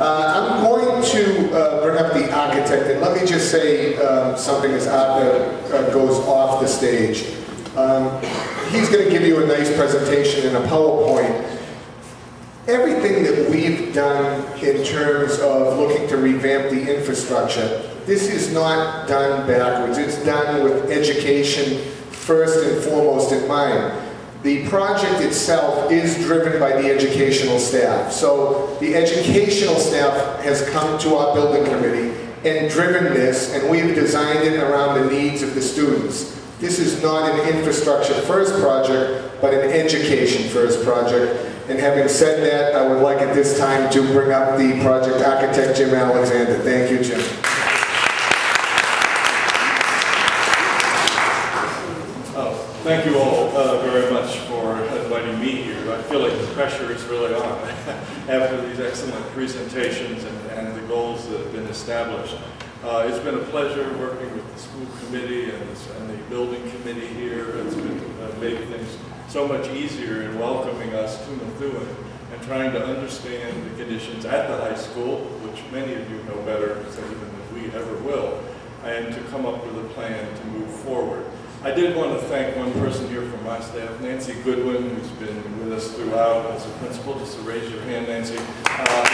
Uh, I'm going to uh, bring up the architect, and let me just say um, something as Art uh, goes off the stage. Um, He's going to give you a nice presentation in a PowerPoint. Everything that we've done in terms of looking to revamp the infrastructure, this is not done backwards. It's done with education first and foremost in mind. The project itself is driven by the educational staff. So the educational staff has come to our building committee and driven this, and we've designed it around the needs of the students. This is not an infrastructure first project, but an education first project. And having said that, I would like at this time to bring up the project architect, Jim Alexander. Thank you, Jim. Oh, Thank you all much for inviting me here. I feel like the pressure is really on after these excellent presentations and, and the goals that have been established. Uh, it's been a pleasure working with the school committee and, and the building committee here. It's been uh, made things so much easier in welcoming us to Methuen and trying to understand the conditions at the high school, which many of you know better than we ever will, and to come up with a plan to move forward. I did want to thank one person here from my staff, Nancy Goodwin, who's been with us throughout as a principal. Just to raise your hand, Nancy. Uh,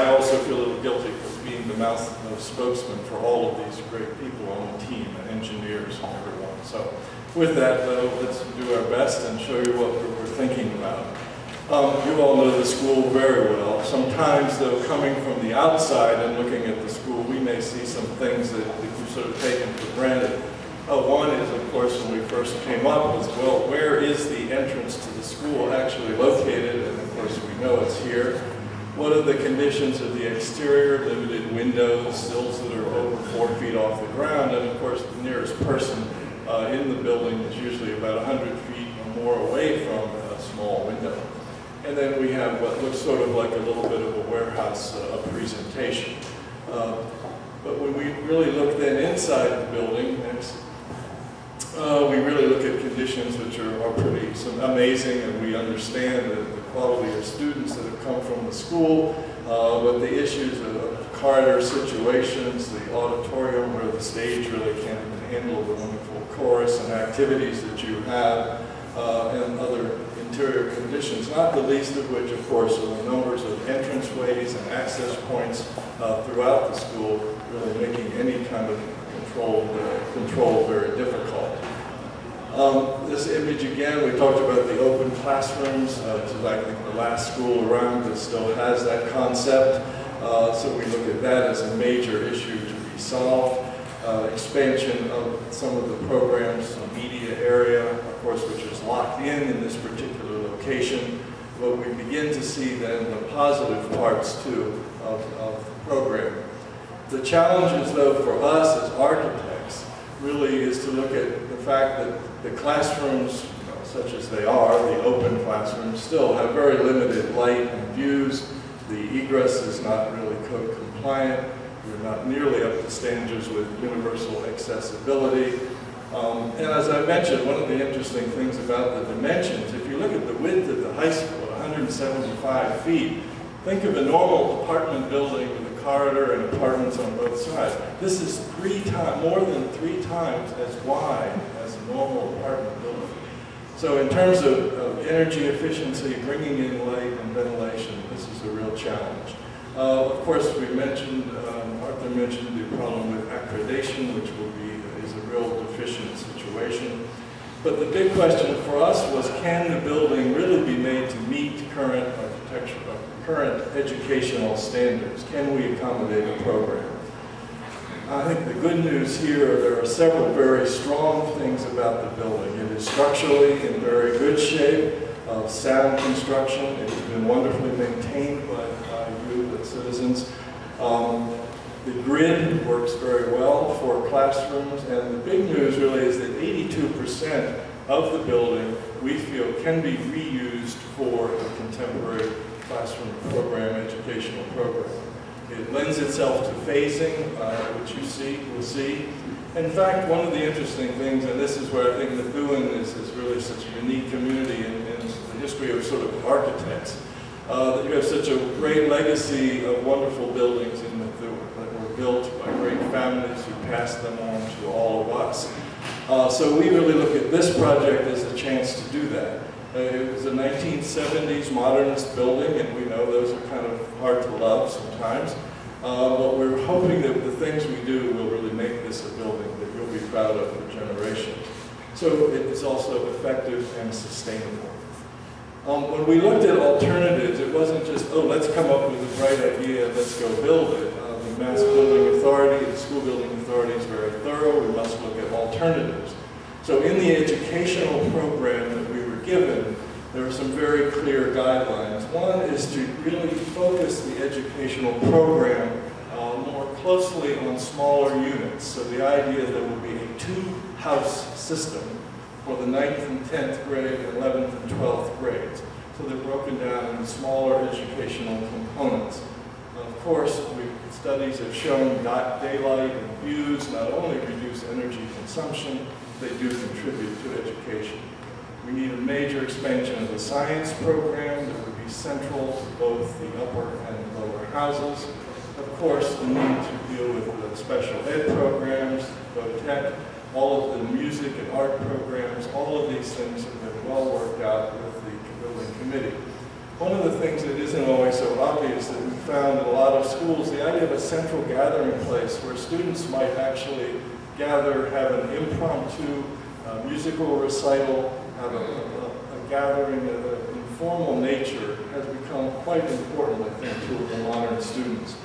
I also feel a little guilty for being the mouth of spokesman for all of these great people on the team, and engineers and everyone. So with that, though, let's do our best and show you what we're thinking about. Um, you all know the school very well. Sometimes, though, coming from the outside and looking at the school, we may see some things that, that we've sort of taken for granted. Uh, one is, of course, when we first came up, was, well, where is the entrance to the school actually located? And of course, we know it's here. What are the conditions of the exterior, limited windows, sills that are over four feet off the ground, and of course, the nearest person uh, in the building is usually about 100 feet or more away from a small window. And then we have what looks sort of like a little bit of a warehouse uh, presentation. Uh, but when we really look then inside the building, next, uh, we really look at conditions which are, are pretty some amazing, and we understand the, the quality of students that have come from the school, uh, but the issues of corridor situations, the auditorium where the stage really can't handle the wonderful chorus and activities that you have, uh, and other interior conditions, not the least of which, of course, are the numbers of entranceways and access points uh, throughout the school, really making any kind of control, control very difficult. Um, this image again, we talked about the open classrooms, uh, I think the last school around that still has that concept. Uh, so we look at that as a major issue to be solved. Uh, expansion of some of the programs, some media area, of course, which is locked in in this particular But we begin to see then the positive parts too of, of the program. The challenges though for us as architects really is to look at the fact that the classrooms, such as they are, the open classrooms, still have very limited light and views. The egress is not really code compliant. We're not nearly up to standards with universal accessibility. Um, and as I mentioned, one of the interesting things about the dimensions, if you look at the width of the high school, 175 feet, think of a normal apartment building with a corridor and apartments on both sides. This is three times, more than three times as wide as a normal apartment building. So in terms of, of energy efficiency, bringing in light and ventilation, this is a real challenge. Uh, of course, we mentioned, um, Arthur mentioned the problem with accreditation, which will be deficient situation. But the big question for us was, can the building really be made to meet current architectural, current educational standards? Can we accommodate a program? I think the good news here, there are several very strong things about the building. It is structurally in very good shape, of sound construction. It has been wonderfully maintained by, by you, the citizens. Um, the grid works very well for classrooms, and the big news really is that 82% of the building we feel can be reused for a contemporary classroom program, educational program. It lends itself to phasing, uh, which you see, will see. In fact, one of the interesting things, and this is where I think Methuen is, is really such a unique community in, in the history of sort of architects, uh, that you have such a great legacy of wonderful buildings in were, that were built by great families who passed them on to all of us. Uh, so we really look at this project as a chance to do that. Uh, it was a 1970s modernist building, and we know those are kind of hard to love sometimes. Uh, but we're hoping that the things we do will really make this a building that you'll be proud of for generations. So it is also effective and sustainable. Um, when we looked at alternatives, it wasn't just, oh, let's come up with a bright idea, let's go build it. Uh, the Mass Building Authority, the School Building Authority is very thorough. We must look at alternatives. So in the educational program that we were given, there are some very clear guidelines. One is to really focus the educational program uh, more closely on smaller units. So the idea that there will be a two-house system for the 9th and 10th grade, 11th and 12th grades. So they're broken down into smaller educational components. Of course, we, studies have shown that daylight and views not only reduce energy consumption, they do contribute to education. We need a major expansion of the science program that would be central to both the upper and lower houses. Course, the need to deal with the special ed programs, tech, all of the music and art programs, all of these things have been well worked out with the building committee. One of the things that isn't always so obvious that we found in a lot of schools, the idea of a central gathering place where students might actually gather, have an impromptu uh, musical recital, have a, a, a gathering of an informal nature has become quite important, I think, to the modern students.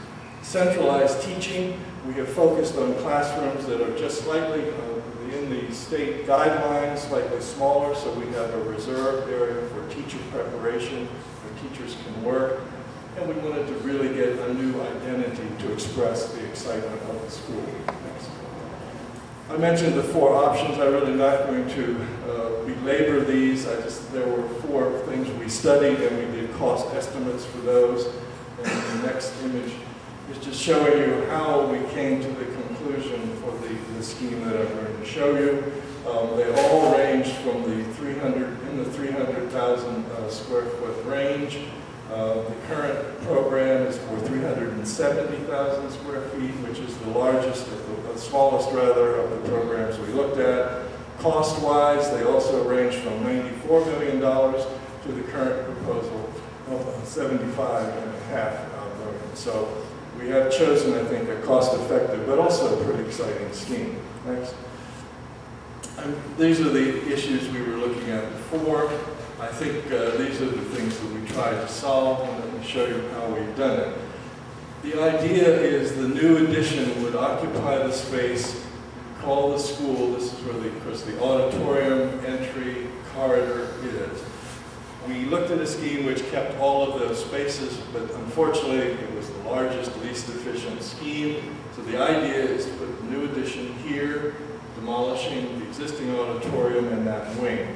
Centralized teaching, we have focused on classrooms that are just slightly uh, in the state guidelines, slightly smaller, so we have a reserved area for teacher preparation, where teachers can work. And we wanted to really get a new identity to express the excitement of the school. I mentioned the four options. I'm really not going to uh, belabor these. I just there were four things we studied, and we did cost estimates for those. And the next image is just showing you how we came to the conclusion for the, the scheme that I'm going to show you. Um, they all range from the 300 in the 300,000 uh, square foot range. Uh, the current program is for 370,000 square feet, which is the largest, the, the smallest rather, of the programs we looked at. Cost-wise, they also range from $94 million to the current proposal of 75 and a half uh, million. So we have chosen, I think, a cost-effective but also a pretty exciting scheme. Next. And these are the issues we were looking at before. I think uh, these are the things that we tried to solve, and let me show you how we've done it. The idea is the new addition would occupy the space, call the school, this is where the, of course, the auditorium, entry, corridor is. We looked at a scheme which kept all of those spaces, but unfortunately it was the largest, least efficient scheme. So the idea is to put the new addition here, demolishing the existing auditorium and that wing,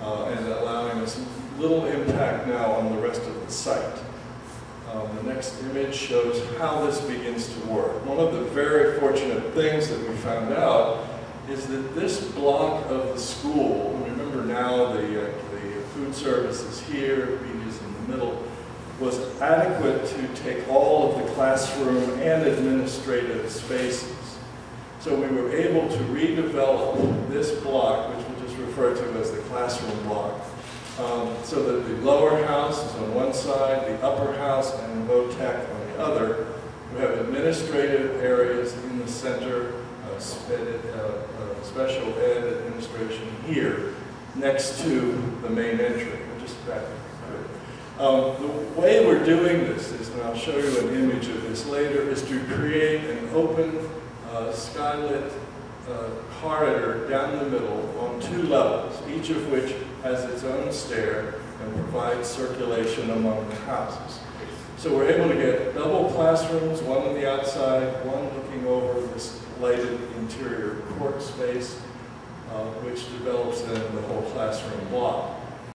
uh, and allowing us little impact now on the rest of the site. Um, the next image shows how this begins to work. One of the very fortunate things that we found out is that this block of the school, remember now the, uh, the food service is here, is in the middle, was adequate to take all of the classroom and administrative spaces. So we were able to redevelop this block, which we'll just refer to as the classroom block, um, so that the lower house is on one side, the upper house and VOTEC on the other. We have administrative areas in the center, uh, uh, uh, special ed administration here, next to the main entry. Just back um, the way we're doing this is, and I'll show you an image of this later, is to create an open uh, skylit uh, corridor down the middle on two levels, each of which has its own stair and provides circulation among the houses. So we're able to get double classrooms, one on the outside, one looking over this lighted interior court space, Uh, which develops in the whole classroom block.